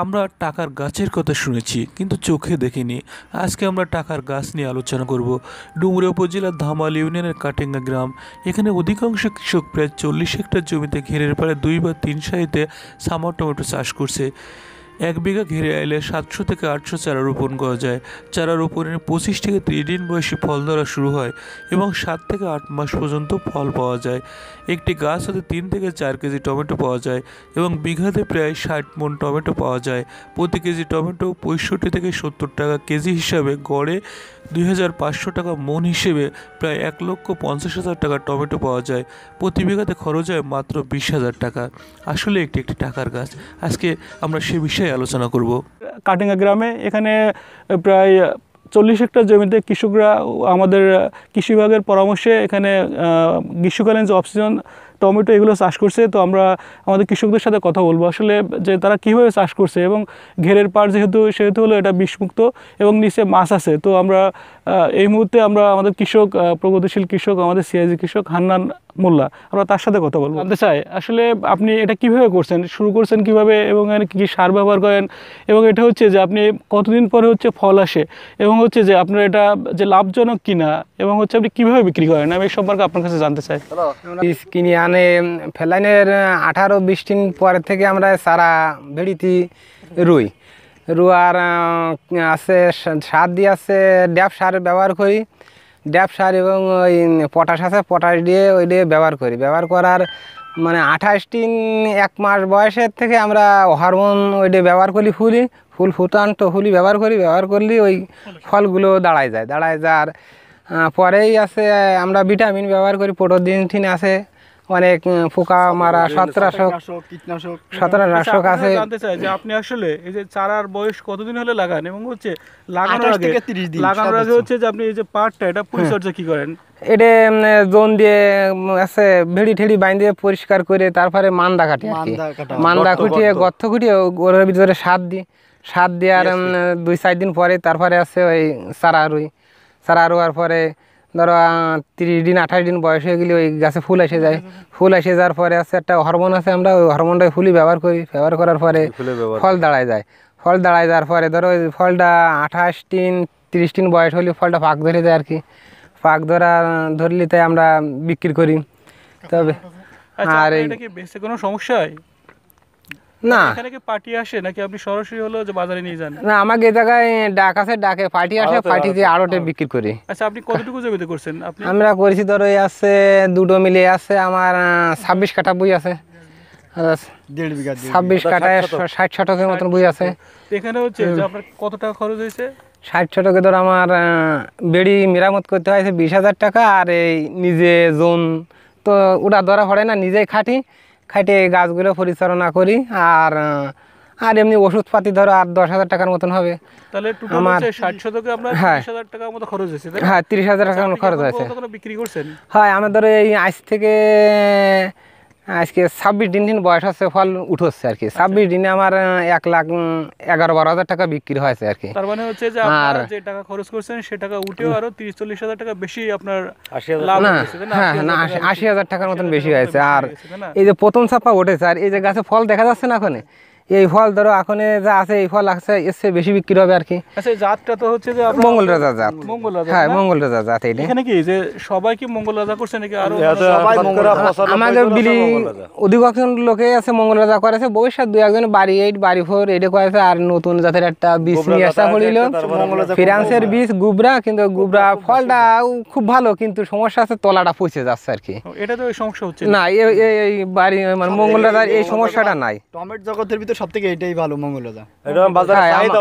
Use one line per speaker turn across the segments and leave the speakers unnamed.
আমরা টাকার গাছের কথা শুনেছি, কিন্তু চোখে দেখিনি। আজকে আমরা টাকার গাছ নিয়ে আলোচনা করব। ডুমুরে উপজেলার ধামাল ইউনিয়নের কাটেঙ্গা গ্রাম। এখানে অধিকাংশ কৃষক প্রায় চল্লিশ হেক্টর জমিতে ঘেরের পরে দুই বা তিন সাইতে সামার টমেটো চাষ করছে। এক বিঘা ঘিরে এলে সাতশো থেকে আটশো চারা রোপণ করা যায়। চারা রোপণের পঁচিশ থেকে ত্রিশ দিন বয়সী ফল ধরা শুরু হয় এবং সাত থেকে আট মাস পর্যন্ত ফল পাওয়া যায়। একটি গাছ হতে তিন থেকে চার কেজি টমেটো পাওয়া যায় এবং বিঘাতে প্রায় ষাট মন টমেটো পাওয়া যায়। প্রতি কেজি টমেটো পঁয়ষট্টি থেকে সত্তর টাকা কেজি হিসাবে, গড়ে দুই হাজার পাঁচশো টাকা মন হিসেবে প্রায় এক লক্ষ পঞ্চাশ হাজার টাকা টমেটো পাওয়া যায়। প্রতি বিঘাতে খরচ হয় মাত্র বিশ হাজার টাকা। আসলে একটি একটি টাকার গাছ। আজকে আমরা সে বিষয়ে আলোচনা করব।
কাটিঙ্গা গ্রামে এখানে প্রায় চল্লিশ হেক্টর জমিতে কৃষকরা আমাদের কৃষি বিভাগের পরামর্শে এখানে গ্রীষ্মকালীন যে অক্সিজেন টমেটো এগুলো চাষ করছে। তো আমরা আমাদের কৃষকদের সাথে কথা বলব। আসলে যে তারা কীভাবে চাষ করছে এবং ঘেরের পাড় যেহেতু, সেহেতু হলো এটা বিষমুক্ত এবং নিচে মাছ আছে। তো আমরা এই মুহূর্তে আমরা আমাদের কৃষক প্রগতিশীল কৃষক, আমাদের সিআইজি কৃষক হান্নান মোল্লা আমরা তার সাথে কথা বলব। জানতে চাই আসলে আপনি এটা কীভাবে করছেন? শুরু করছেন কীভাবে এবং কী কী সার ব্যবহার করেন? এবং এটা হচ্ছে যে আপনি কতদিন পরে হচ্ছে ফল আসে? এবং হচ্ছে যে আপনার এটা যে লাভজনক কিনা? এবং হচ্ছে আপনি কীভাবে বিক্রি করেন? আমি এই সম্পর্কে আপনার কাছে জানতে চাই।
বীজ কিনে আনে ফেলাইনের আঠারো বিশ দিন পরে থেকে আমরা সারা ভেড়িতি রুই। রুয়ার আছে সার দিয়ে আছে ড্যাপ সার ব্যবহার করি। ড্যাপ সার এবং ওই পটাশ আছে, পটাশ দিয়ে ওই দিয়ে ব্যবহার করি। ব্যবহার করার মানে আঠাশ দিন, এক মাস বয়সের থেকে আমরা হরমোন ওই দিয়ে ব্যবহার করি ফুলি ফুল ফুটান তো ফুলি ব্যবহার করি, ব্যবহার করলে ওই ফলগুলো দাঁড়ায় যায়, দাঁড়ায় যাওয়ার পরেই আছে, আমরা ভিটামিন ব্যবহার করি প্রোটোদিন আছে। অনেক পোকা মারা
কীটনাশক
আছে।
জানতে চাই যে আপনি আসলে এই যে চারার বয়স কতদিন হলে লাগান এবং হচ্ছে লাগানোর আগে
থেকে 30 দিন
লাগানোর আগে হচ্ছে যে আপনি এই যে পাটটা এটা পরিচর্যা কি করেন?
এটা জোন দিয়ে আছে ভেড়ি ঠেড়ি বাইন্দে পরিষ্কার করে তারপরে মান্দা কাটি
মান্দা
খুঁটিয়ে
গর্ত।
খুঁটিয়ে ওর ভিতরে সার দিই। সার দিয়ে আর দুই চার দিন পরে তারপরে আছে ওই চারা রুই। চারা রোয়ার পরে ধরো তিরিশ দিন আঠাশ দিন বয়স হয়ে গেলে ওই গাছে ফুল এসে যায়। ফুল এসে যাওয়ার পরে আছে একটা হরমোন আছে আমরা ওই হরমোনটা ফুলই ব্যবহার করি। ব্যবহার করার পরে ফল দাঁড়ায় যায়। ফল দাঁড়ায় যাওয়ার পরে ধরো ওই ফলটা আঠাশ দিন তিরিশ দিন বয়স হলে ফলটা পাক ধরে যায় আর কি। পাক ধরা ধরলে তাই আমরা বিক্রি করি। তবে
আচ্ছা
আর এই
এটা কি বেচতে কোনো সমস্যা হয়?
না।
এখানে কি পার্টি আসে? নাকি আপনি সরাসরি হলো যে বাজারে নিয়ে যান?
না আমাকে এই জায়গায় ডাক আছে ডাকে পার্টি আসে পার্টি দিয়ে আড়টে বিক্রি করি।
আচ্ছা আপনি কতটুকু জমিতে করছেন? আপনি
আমরা করেছি ধরো এই আছে দুটো মিলিয়ে আছে আমার ছাব্বিশ কাঠা বই আছে।
দেড়
ছাব্বিশ কাঠায় ষাট শতকের মতন বই আছে।
এখানে হচ্ছে যে আপনার কত টাকা খরচ হয়েছে?
ষাট শতকে ধর আমার বেড়ি মেরামত করতে হয়েছে বিশ হাজার টাকা আর এই নিজে জোন তো ওটা ধরা পড়ে না নিজেই খাটি। খাটে গাছগুলো পরিচালনা করি আর আর এমনি ওষুধপাতি ধরো আর দশ হাজার টাকার মতন হবে।
তাহলে
আমার-
ষাট শতকে আপনার
হ্যাঁ।
ত্রিশ হাজার টাকার মতো খরচ হয়েছে
হ্যাঁ তিরিশ হাজার টাকার মতো খরচ হয়েছে।
বিক্রি করছেন?
হয় আমার ধরো এই আজ থেকে আজকে ছাব্বিশ দিন দিন বয়স হচ্ছে ফল উঠোচ্ছে আর কি ছাব্বিশ দিনে আমার এক লাখ এগারো বারো হাজার টাকা বিক্রি হয়েছে আর কি
তার মানে হচ্ছে যে আপনার
আর-
যে টাকা খরচ করছেন সে টাকা উঠেও আরও তিরিশ চল্লিশ হাজার টাকা বেশি আপনার লাভ
না
না?
হ্যাঁ না আশি- হাজার টাকার মতন বেশি হয়েছে আর? এই যে প্রথম ছাপা উঠেছে আর এই যে গাছে ফল দেখা যাচ্ছে না এখন এই ফল ধরো এখন যা আছে এই ফল আছে এসে বেশি বিক্রি হবে আর কি।
আচ্ছা জাতটা তো হচ্ছে যে
মঙ্গল রাজা জাত।
মঙ্গল রাজা
হ্যাঁ মঙ্গল রাজা জাত এইটা
এখানে কি যে সবাই কি মঙ্গল রাজা করছে নাকি আরও
সবাই মঙ্গল রাজা
আমাদের বিলি অধিকজন লোকে আছে মঙ্গল রাজা করেছে ভবিষ্যৎ দু একজন বাড়ি এইট বাড়ি ফোর এটা করেছে আর নতুন জাতের একটা বীজ নিয়ে আসা পড়িল ফ্রান্সের বীজ গুবরা কিন্তু গুবরা ফলটা খুব ভালো কিন্তু সমস্যা আছে তলাটা পচে যাচ্ছে আর কি।
এটা তো সমস্যা হচ্ছে
না এই বাড়ি মানে মঙ্গল রাজার এই সমস্যাটা নাই।
টমেট জগতের ভিতর সব থেকে এটাই ভালো মঙ্গল রাজা
হ্যাঁ, আমা-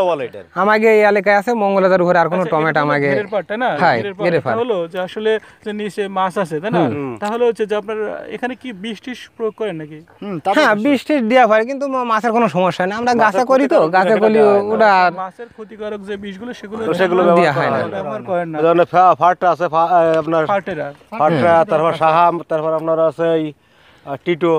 আমাকে এই এলাকায় আছে মঙ্গল রাজার ঘরে আর কোনো
আচ্ছা,
টমেটো আমাকে
পাট, না?
হ্যাঁ,
ঘেরের পাট। হলো যে আসলে যে নিচে মাছ আছে তাই না? তাহলে হচ্ছে যে আপনার এখানে কি বিষ টিষ প্রয়োগ করেন নাকি?
হ্যাঁ বৃষ্টি দেওয়া হয় কিন্তু মাছের কোনো সমস্যা নেই। আমরা গাছে করি তো গাছে করি ওটা
মাছের ক্ষতিকারক যে বিষগুলো সেগুলো
সেগুলো
দেওয়া হয় না।
ব্যবহার করেন না।
ফাটটা আছে আপনার ফাটটা তারপর সাহা তারপর আপনার আছে এই টিটো।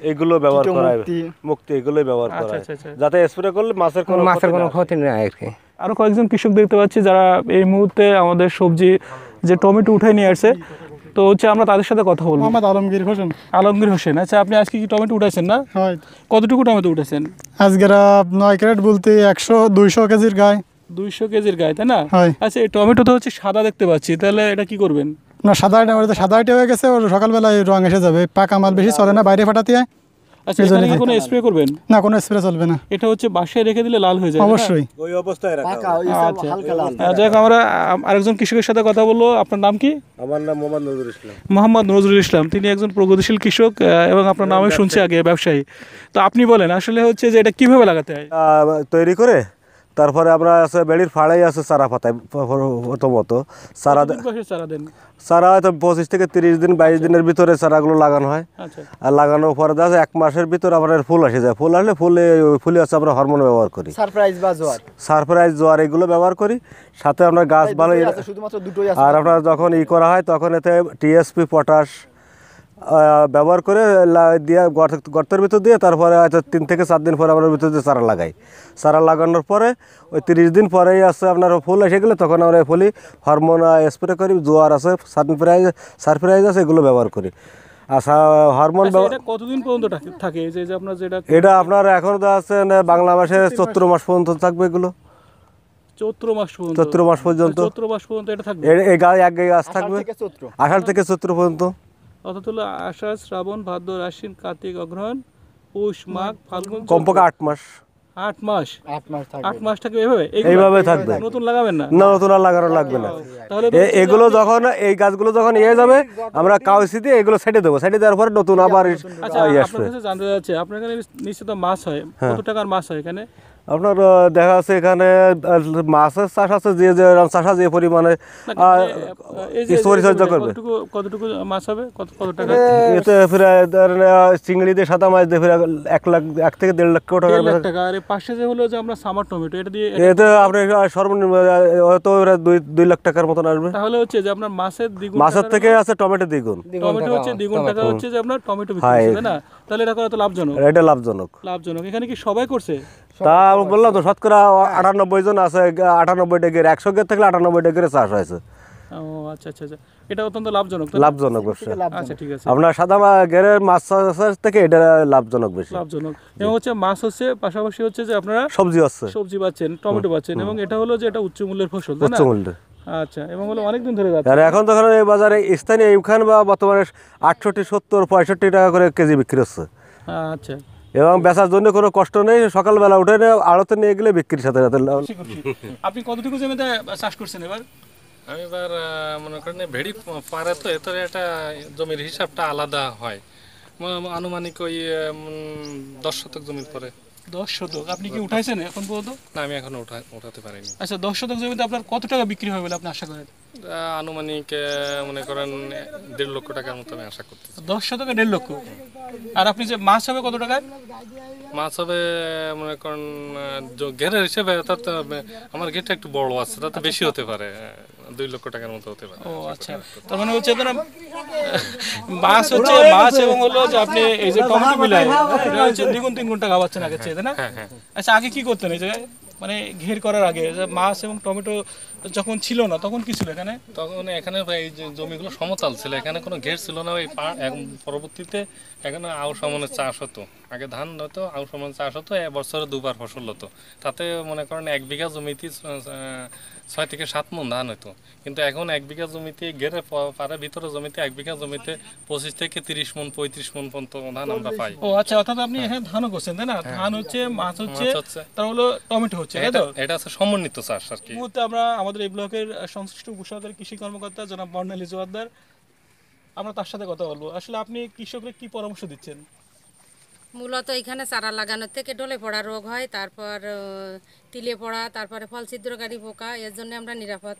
এগুলো ব্যবহার করা হয়
মুক্তি।
মুক্তি এগুলোই ব্যবহার করা
আচ্ছা,
হয়
আচ্ছা, আচ্ছা।
যাতে স্প্রে করলে মাছের কোনো
মাছের
ক্ষতি
কোনো
না হয়।
ক্ষতি নেই আর কি।
আরও কয়েকজন কৃষক দেখতে পাচ্ছি যারা এই মুহূর্তে আমাদের সবজি যে টমেটো উঠাই নিয়ে আসছে তো হচ্ছে আমরা তাদের সাথে কথা বলব।
মোহাম্মদ আলমগীর হোসেন।
আলমগীর হোসেন। আচ্ছা আপনি আজকে কি টমেটো উঠাইছেন না?
হয়।
কতটুকু টমেটো উঠেছেন?
আজকের নয় ক্যারেট বলতে একশো দুইশো কেজির গায়ে।
দুইশো কেজির গায়ে তাই না? আচ্ছা এই টমেটো তো হচ্ছে সাদা দেখতে পাচ্ছি তাহলে এটা কি করবেন?
না সাদা আইটেম ওটা সাদা আইটে হয়ে গেছে ওর সকালবেলায় রং এসে যাবে। পাকা মাল বেশি চলে না বাইরে ফাটাতে। হয়
আচ্ছা এখানে কি কোনো স্প্রে করবেন?
না কোনো স্প্রে চলবে না।
এটা হচ্ছে বাসায় রেখে দিলে লাল হয়ে যায়
অবশ্যই।
ওই অবস্থায় রাখা
পাকা
হয়।
ওই সব
আচ্ছা।
হালকা লাল।
যাক আমরা আরেকজন কৃষকের সাথে কথা বলব আপনার নাম কি?
আমার নাম মোহাম্মদ নজরুল ইসলাম।
মোহাম্মদ নজরুল ইসলাম। তিনি একজন প্রগতিশীল কৃষক এবং আপনার নামে শুনছি আগে ব্যবসায়ী। তো আপনি বলেন আসলে হচ্ছে যে এটা কীভাবে লাগাতে হয়?
আহ, তৈরি করে? তারপরে আমরা আছে বেড়ির ফাড়াই আছে চারা পাতায় প্রথমত। চারা
দেন?
হয়তো পঁচিশ থেকে তিরিশ দিন বাইশ দিনের ভিতরে চারাগুলো লাগানো হয়।
আচ্ছা।
আর লাগানোর পরে দেখা এক মাসের ভিতরে আমাদের ফুল আসে যায়। ফুল আসলে ফুলে ফুলে হচ্ছে আমরা হরমোন ব্যবহার করি।
সারপ্রাইজ বা জোয়ার
সারপ্রাইজ জোয়ার এগুলো ব্যবহার করি। সাথে আমরা গাছ ভালো
দুটোই আছে, শুধুমাত্র দুটোই আছে।
আর আপনার যখন ই করা হয় তখন এতে টিএসপি পটাশ ব্যবহার করে লা- দিয়ে গর্ত- গর্তের ভিতর দিয়ে তারপরে হয়তো তিন থেকে চার দিন পরে আমরা ভিতর দিয়ে চারা লাগাই। চারা লাগানোর পরে ওই তিরিশ দিন পরেই আছে আপনার ফুল এসে গেলে তখন আমরা এই ফুলি হরমোন স্প্রে করি জোয়ার আছে সানপ্রাইজ সারপ্রাইজ আছে এগুলো ব্যবহার করি। আর হরমোন
আচ্ছা,
ব্যবহার
এটা কতদিন পর্যন্ত থাকে- যে আপনার যেটা
এটা আপনার এখন তো আছে না বাংলা মাসে চৈত্র মাস। পর্যন্ত থাকবে এগুলো।
চৈত্র মাস পর্যন্ত?
চৈত্র মাস পর্যন্ত।
চৈত্র মাস পর্যন্ত এটা থাকবে?
এই গায়ে এক গাছ থাকবে।
থেকে
আষাঢ় থেকে চৈত্র পর্যন্ত।
অর্থাৎ হলো আষাঢ় শ্রাবণ ভাদ্র আশ্বিন কার্তিক অগ্রহণ পৌষ মাঘ ফাল্গুন
কমপক্ষে আট মাস।
আট মাস?
আট মাস থাকবে।
আট মাস থাকবে এইগুলো-
এইভাবে থাকবে।
নতুন লাগাবেন না?
না নতুন আর লাগানো লাগবে না।
তাহলে
এগুলো যখন এই গাছগুলো যখন ইয়ে যাবে আমরা কাউসি দিয়ে এগুলো সেটে দেবো। সেটে দেওয়ার পরে নতুন আবার
আচ্ছা
ইয়ে
আপনার কাছে জানতে যাচ্ছে আপনার এখানে নিশ্চিত মাছ হয়।
হ্যাঁ।
কত টাকার মাছ হয় এখানে?
আপনার দেখা যাচ্ছে এখানে মাছের চাষ আছে যে যে চাষ আছে যে পরিমাণে। পরিচর্যা করবে।
কতটুকু কতটুকু মাছ হবে? কত কত টাকা?
এতে প্রায় ধরেন, চিংড়ি দিয়ে সাদা মাছ দিয়ে প্রায় এক লাখ এক থেকে দেড়
লাখ
বেচা-
টাকা। আর পাশে যে হলো যে আমরা সামার টমেটো এটা দিয়ে
এতে আপনি সর্বনিম্ন হয়তো দুই দুই লাখ টাকার মতন আসবে।
তাহলে হচ্ছে যে আপনার মাছের দ্বিগুণ
মাছের থেকে আছে টমেটো দ্বিগুণ।
টমেটো হচ্ছে দ্বিগুণ টাকা হচ্ছে যে আপনার টমেটো বিক্রি হচ্ছে, না? তাহলে এটা করা তো লাভজনক?
এটা লাভজনক।
লাভজনক। এখানে কি সবাই করছে?
তা বললাম তো শতকরা আটানব্বই জন আছে আটানব্বই ডেগের একশো গের থেকে আটানব্বই ডেগের চাষ হয়েছে।
ও আচ্ছা আচ্ছা আচ্ছা। এটা অত্যন্ত লাভজনক
লাভজনক ব্যবসা।
আচ্ছা ঠিক আছে।
আপনার সাদা গেরের মাছ চাষের থেকে এটা লাভজনক বেশি।
লাভজনক। এবং হচ্ছে মাছ হচ্ছে পাশাপাশি হচ্ছে যে আপনারা
সবজি হচ্ছে
সবজি পাচ্ছেন টমেটো পাচ্ছেন এবং এটা হলো যে এটা উচ্চ মূল্যের ফসল
উচ্চ মূল্যের
আচ্ছা এবং হলো অনেকদিন ধরে যাচ্ছে।
আর এখন তখন এই বাজারে স্থানীয় ইমখান বা বর্তমানে আটষট্টি সত্তর পঁয়ষট্টি টাকা করে কেজি বিক্রি হচ্ছে।
আচ্ছা।
এবং বেচার জন্য কোনো কষ্ট নেই সকালবেলা উঠে নিয়ে আড়তে নিয়ে গেলে বিক্রির সাথে সাথে। লাভ।
আপনি কতটুকু জমিতে চাষ করছেন এবার?
আমি এবার মনে করেন ভেড়ি পারে তো এত একটা জমির হিসাবটা আলাদা হয়। আনুমানিক ওই দশ শতক জমির পরে।
দশ শতক? আপনি কি উঠাইছেন এখন পর্যন্ত?
না আমি এখনও উঠা উঠাতে পারিনি।
আচ্ছা দশ শতক জমিতে আপনার কত টাকা বিক্রি হবে বলে আপনি আশা করেন?
আনুমানিক মনে করেন দেড় লক্ষ টাকার মতো আমি আশা করতেছি।
দশ শতকে দেড় লক্ষ। আর আপনি যে মাছ হবে কত টাকায়?
মাছ হবে মনে করেন ঘেরের হিসেবে অর্থাৎ আমার ঘেরটা একটু বড় আছে তাতে বেশি হতে পারে দুই লক্ষ টাকার মতো হতে পারে।
ও আচ্ছা। তার মানে হচ্ছে আপনারা মাছ হচ্ছে মাছ এবং হলো যে আপনি এই যে টমেটো মিলাই হচ্ছে দ্বিগুণ তিন গুণ টাকা পাচ্ছেন আগে চেয়ে না? আচ্ছা আগে কি করতেন এই জায়গায়? মানে ঘের করার আগে মাছ এবং টমেটো যখন ছিল না, তখন কি ছিল এখানে?
তখন এখানে এই যে জমিগুলো সমতল ছিল, এখানে কোনো ঘের ছিল না, ওই পরবর্তীতে এখানে আউ সামনে চাষ হতো। আগে ধান হতো আউ সমানের চাষ হতো বছরে দুবার ফসল হতো তাতে মনে করেন এক বিঘা জমিতে ছয় থেকে সাত মন ধান হতো কিন্তু এখন এক বিঘা জমিতে প- পাড়ার ভিতরে জমিতে এক বিঘা জমিতে পঁচিশ থেকে তিরিশ মন পঁয়ত্রিশ মন পর্যন্ত ধান আমরা পাই।
ও আচ্ছা অর্থাৎ আপনি এখানে ধানও করছেন তাই না? ধান হচ্ছে মাছ হচ্ছে তার হলো টমেটো হচ্ছে
এটা হচ্ছে সমন্বিত চাষ আর কি।
মুহূর্তে আমরা আমাদের এই ব্লকের সংশ্লিষ্ট উপসহকারী কৃষি কর্মকর্তা জনাব বর্ণালী জোয়ারদার আমরা তার সাথে কথা বলব। আসলে আপনি কৃষকদের কি পরামর্শ দিচ্ছেন?
মূলত এখানে চারা লাগানোর থেকে ডলে পড়া রোগ হয় তারপর তিলে পড়া তারপরে ফল ছিদ্রকারী পোকা এর জন্য আমরা নিরাপদ।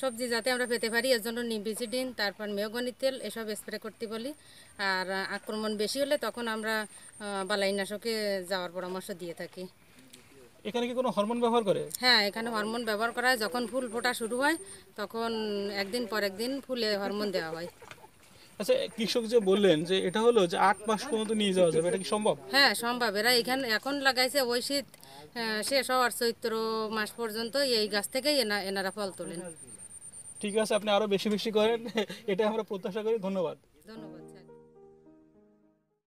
সবজি যাতে আমরা পেতে পারি এর জন্য নিমবিসিডিন তারপর মেয়গনি তেল এসব স্প্রে করতে বলি। আর আক্রমণ বেশি হলে তখন আমরা বালাইনাশকে যাওয়ার পরামর্শ দিয়ে থাকি।
এখানে কি কোনো হরমোন ব্যবহার করে?
হ্যাঁ এখানে হরমোন ব্যবহার করা হয়। যখন ফুল ফোটা শুরু হয় তখন একদিন পর একদিন ফুলে হরমোন দেওয়া হয়।
আচ্ছা কৃষক যে বললেন যে এটা হলো যে আট মাস পর্যন্ত নিয়ে যাওয়া যাবে এটা কি সম্ভব?
হ্যাঁ সম্ভব। এরা এখানে এখন লাগাইছে ওই শীত শেষ হওয়ার চৈত্র মাস পর্যন্ত এই গাছ থেকেই এনা এনারা ফল তোলেন।
ঠিক আছে আপনি আরও বেশি বেশি করেন এটা আমরা প্রত্যাশা করি। ধন্যবাদ।
ধন্যবাদ।